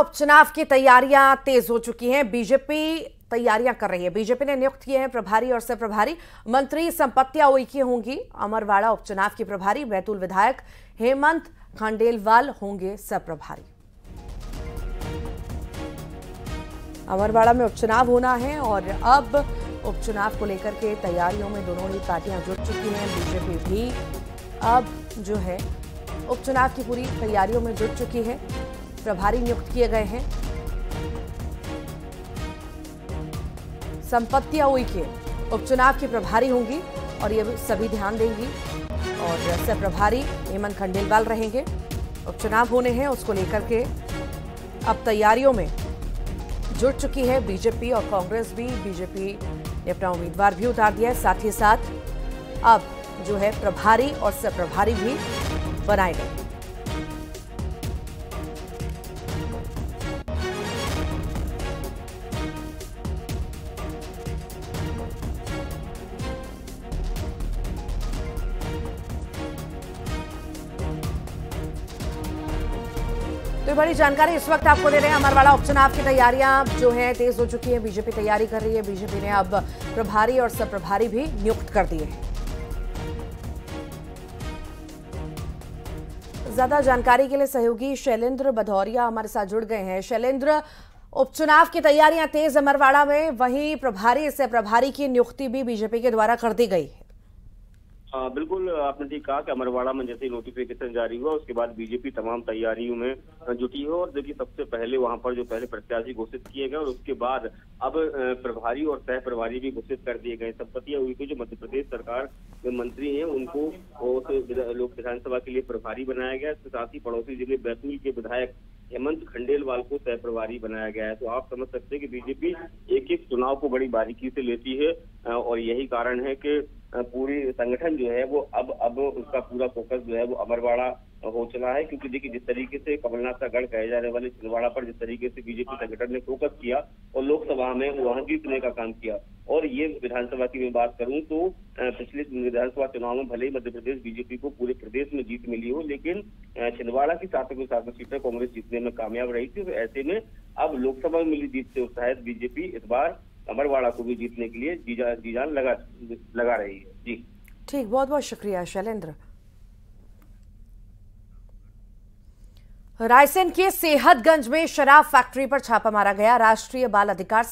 उपचुनाव की तैयारियाँ तेज हो चुकी हैं। बीजेपी तैयारियाँ कर रही है। बीजेपी ने नियुक्त किए हैं प्रभारी और सह प्रभारी। मंत्री संपत्तियाँ उइकी होंगी। अमरवाड़ा उपचुनाव की प्रभारी, बैतूल विधायक हेमंत खंडेलवाल होंगे सह प्रभारी। अमरवाड़ा में उपचुनाव होना है और अब उपचुनाव को लेकर के तैयारियों में दोनों ही पार्टियाँ जुट चुकी हैं। बीजेपी भी अब जो है, उपचुनाव की पूरी तैयारियों में जुट चुकी है। प्रभारी नियुक्त किए गए हैं। संपत्तियाँ उइके, उपचुनाव की प्रभारी होंगी और ये सभी ध्यान देंगी। और सह प्रभारी हेमंत खंडेलवाल रहेंगे। उपचुनाव होने हैं, उसको लेकर के अब तैयारियों में जुट चुकी है बीजेपी और कांग्रेस भी। बीजेपी ने अपना उम्मीदवार भी उतार दिया है, साथ ही साथ अब जो है प्रभारी और सह प्रभारी भी बनाए गए। तो बड़ी जानकारी इस वक्त आपको दे रहे हैं। अमरवाड़ा उपचुनाव की तैयारियाँ जो है, तेज हो चुकी है। बीजेपी तैयारी कर रही है। बीजेपी ने अब प्रभारी और सब प्रभारी भी नियुक्त कर दिए हैं। ज़्यादा जानकारी के लिए सहयोगी शैलेंद्र भदौरिया हमारे साथ जुड़ गए हैं। शैलेंद्र, उपचुनाव की तैयारियाँ तेज अमरवाड़ा में, वहीं प्रभारी से प्रभारी की नियुक्ति भी बीजेपी के द्वारा कर दी गई है। हाँ बिल्कुल, आपने ठीक कहा कि अमरवाड़ा में जैसे नोटिफिकेशन जारी हुआ, उसके बाद बीजेपी तमाम तैयारियों में जुटी है और देखिए सबसे पहले वहाँ पर जो पहले प्रत्याशी घोषित किए गए और उसके बाद अब प्रभारी और सह प्रभारी भी घोषित कर दिए गए। संपत्तियाँ हुई थी जो मध्य प्रदेश सरकार में मंत्री हैं, उनको लोक विधानसभा के लिए प्रभारी बनाया गया। इसके साथ ही पड़ोसी ज़िले बैतूल के विधायक हेमंत खंडेलवाल को सह प्रभारी बनाया गया है। तो आप समझ सकते हैं कि बीजेपी एक एक चुनाव को बड़ी बारीकी से लेती है और यही कारण है कि पूरी संगठन जो है वो अब अब उसका पूरा फोकस जो है वो अमरवाड़ा हो चला है। क्योंकि देखिए जिस तरीके से कमलनाथ का गढ़ कहे जाने वाले छिंदवाड़ा पर जिस तरीके से बीजेपी संगठन ने फोकस किया और लोकसभा में वहाँ जीतने का काम किया। और ये विधानसभा की मैं बात करूँ तो पिछले विधानसभा चुनाव में भले ही मध्य प्रदेश बीजेपी को पूरे प्रदेश में जीत मिली हो लेकिन छिंदवाड़ा की सातों की सातों सीटें कांग्रेस जीतने में कामयाब रही थी। तो ऐसे में अब लोकसभा में मिली जीत से उत्साहित बीजेपी इस बार अमरवाड़ा को भी जीतने के लिए जीजा जीजान लगा लगा रही है। जी। ठीक, बहुत बहुत शुक्रिया, शैलेंद्र। रायसेन के सेहतगंज में शराब फैक्ट्री पर छापा मारा गया, राष्ट्रीय बाल अधिकार